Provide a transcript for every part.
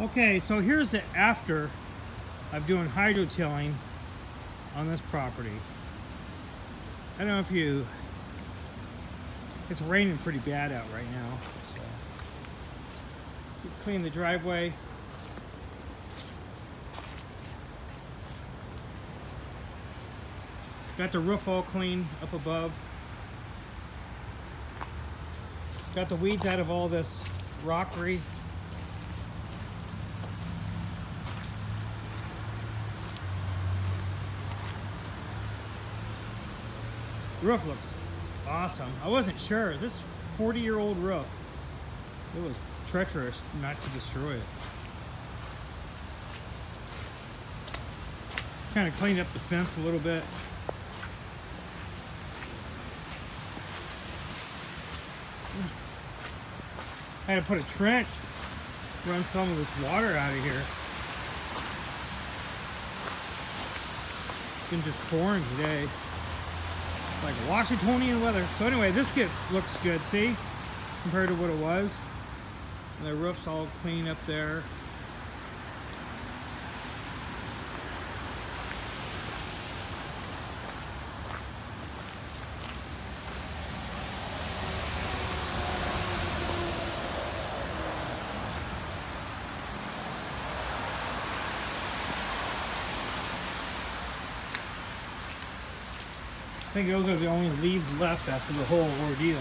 Okay, so here's the after of doing hydro tilling on this property. I don't know if you, it's raining pretty bad out right now, so. Clean the driveway. Got the roof all clean up above. Got the weeds out of all this rockery Roof looks awesome. I wasn't sure. This 40 year old roof. It was treacherous not to destroy it. Kind of cleaned up the fence a little bit. I had to put a trench, run some of this water out of here. It's been just pouring today like Washingtonian weather. So anyway, this gets looks good, see? Compared to what it was. And the roof's all clean up there. Think those are the only leaves left after the whole ordeal.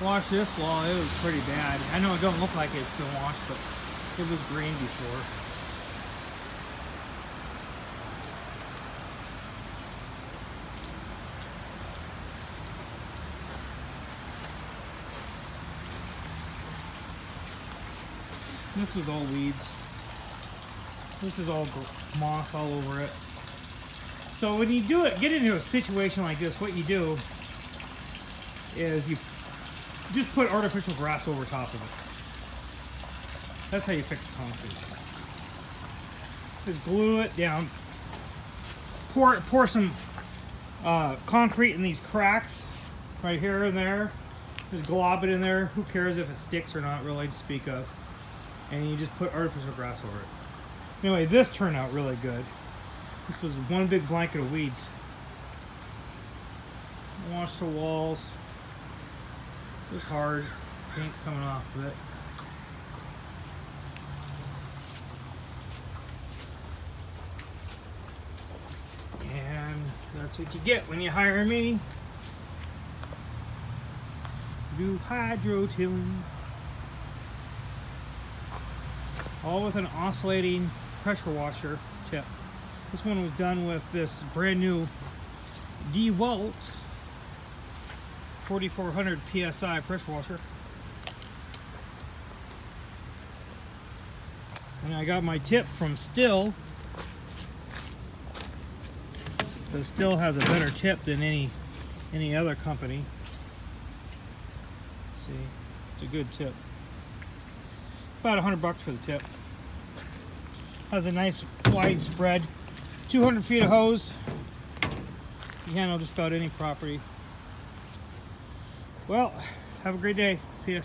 Wash this wall, it was pretty bad. I know it don't look like it's been washed, but it was green before. This is all weeds. This is all moss all over it. So when you do it, get into a situation like this, what you do is you just put artificial grass over top of it. That's how you fix the concrete. Just glue it down. Pour pour some uh, concrete in these cracks right here and there. Just glob it in there. Who cares if it sticks or not, really, to speak of. And you just put artificial grass over it. Anyway, this turned out really good. This was one big blanket of weeds. Wash the walls. It was hard. Paint's coming off of it. And that's what you get when you hire me. Do hydro tilling. All with an oscillating pressure washer tip. This one was done with this brand new DeWalt 4400 PSI pressure washer. And I got my tip from Stihl. The Stihl has a better tip than any any other company. See, it's a good tip. About a hundred bucks for the tip. Has a nice wide spread 200 feet of hose. You handle just about any property. Well, have a great day. See ya.